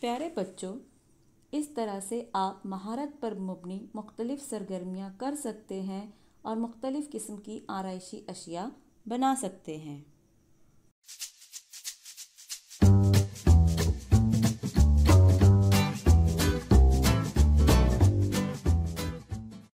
प्यारे बच्चों, इस तरह से आप महारत पर मुबनी मुख्तलिफ़ सरगर्मियाँ कर सकते हैं और मुख्तलिफ़ किस्म की आरइशी अशिया बना सकते हैं।